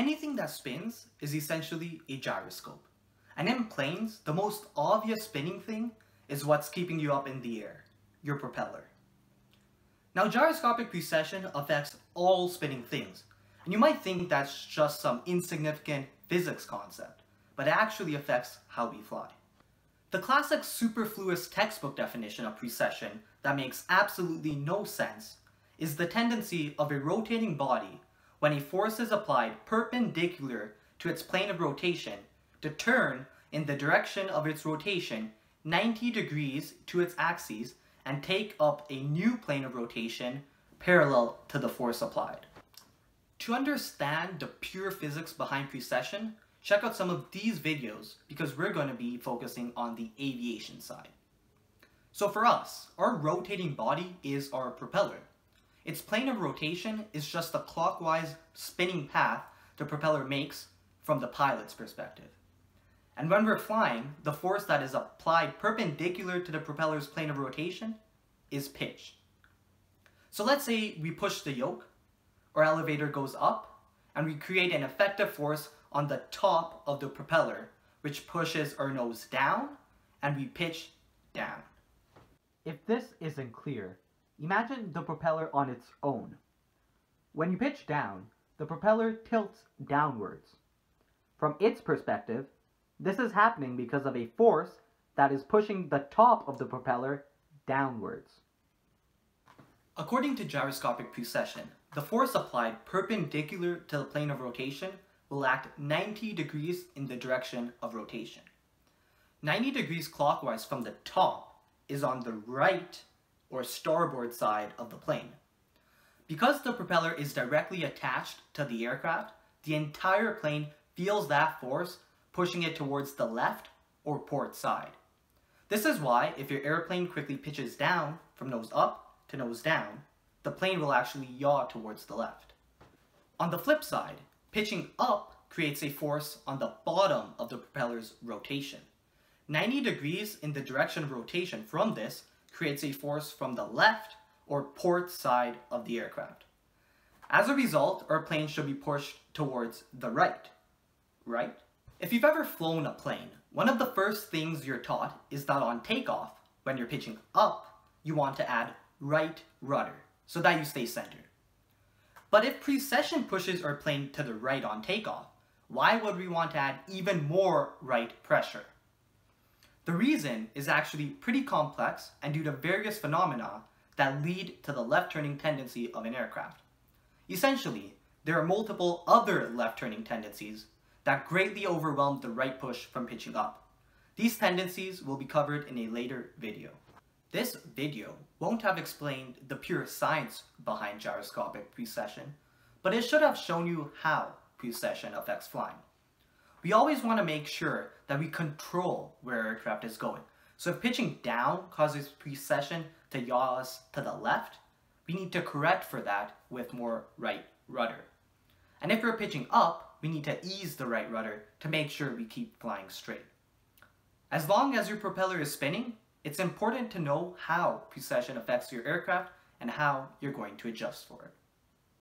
anything that spins is essentially a gyroscope. And in planes, the most obvious spinning thing is what's keeping you up in the air, your propeller. Now gyroscopic precession affects all spinning things, and you might think that's just some insignificant physics concept, but it actually affects how we fly. The classic superfluous textbook definition of precession that makes absolutely no sense is the tendency of a rotating body when a force is applied perpendicular to its plane of rotation to turn in the direction of its rotation 90 degrees to its axis and take up a new plane of rotation parallel to the force applied. To understand the pure physics behind precession, check out some of these videos because we're going to be focusing on the aviation side. So for us, our rotating body is our propeller. Its plane of rotation is just the clockwise spinning path the propeller makes from the pilot's perspective. And when we're flying, the force that is applied perpendicular to the propeller's plane of rotation is pitch. So let's say we push the yoke, our elevator goes up, and we create an effective force on the top of the propeller, which pushes our nose down, and we pitch down. If this isn't clear, imagine the propeller on its own. When you pitch down, the propeller tilts downwards. From its perspective, this is happening because of a force that is pushing the top of the propeller downwards. According to gyroscopic precession, the force applied perpendicular to the plane of rotation will act 90 degrees in the direction of rotation. 90 degrees clockwise from the top is on the right or starboard side of the plane. Because the propeller is directly attached to the aircraft, the entire plane feels that force pushing it towards the left or port side. This is why if your airplane quickly pitches down from nose up to nose down, the plane will actually yaw towards the left. On the flip side, pitching up creates a force on the bottom of the propeller's rotation. 90 degrees in the direction of rotation from this creates a force from the left or port side of the aircraft. As a result, our plane should be pushed towards the right, right? If you've ever flown a plane, one of the first things you're taught is that on takeoff, when you're pitching up, you want to add right rudder so that you stay centered. But if precession pushes our plane to the right on takeoff, why would we want to add even more right pressure? The reason is actually pretty complex and due to various phenomena that lead to the left turning tendency of an aircraft. Essentially, there are multiple other left turning tendencies that greatly overwhelm the right push from pitching up. These tendencies will be covered in a later video. This video won't have explained the pure science behind gyroscopic precession, but it should have shown you how precession affects flying. We always want to make sure that we control where our aircraft is going. So if pitching down causes precession to yaw us to the left, we need to correct for that with more right rudder. And if we're pitching up, we need to ease the right rudder to make sure we keep flying straight. As long as your propeller is spinning, it's important to know how precession affects your aircraft and how you're going to adjust for it.